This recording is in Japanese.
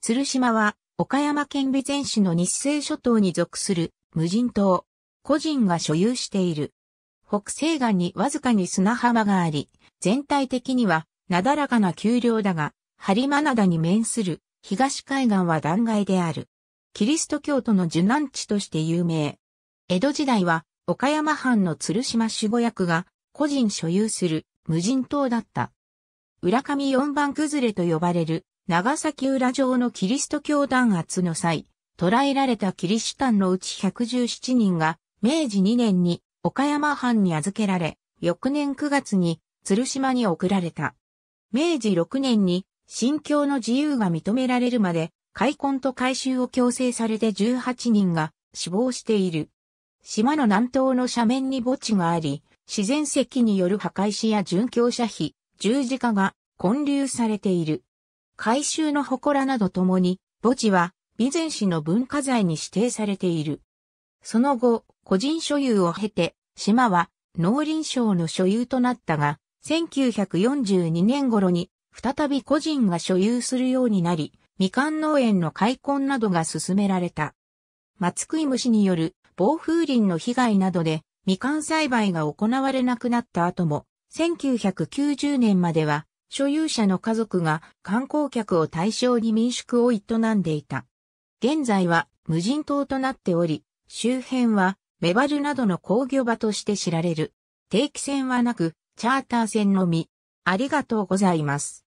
鶴島は岡山県備前市の日清諸島に属する無人島。個人が所有している。北西岸にわずかに砂浜があり、全体的にはなだらかな丘陵だが、播磨灘に面する東海岸は断崖である。キリスト教徒の受難地として有名。江戸時代は岡山藩の鶴島守護役が個人所有する無人島だった。浦上四番崩れと呼ばれる長崎浦城のキリスト教弾圧の際、捕らえられたキリシタンのうち117人が明治2年に岡山藩に預けられ、翌年9月に鶴島に送られた。明治6年に信教の自由が認められるまで、開墾と改修を強制されて18人が死亡している。島の南東の斜面に墓地があり、自然石による墓石や殉教者碑、十字架が建立されている。改修の祠などともに、墓地は備前市の文化財に指定されている。その後、個人所有を経て、島は農林省の所有となったが、1942年頃に再び個人が所有するようになり、みかん農園の開墾などが進められた。松食い虫による暴風林の被害などでみかん栽培が行われなくなった後も、1990年までは所有者の家族が観光客を対象に民宿を営んでいた。現在は無人島となっており、周辺はメバルなどの工業場として知られる。定期船はなく、チャーター船のみ。ありがとうございます。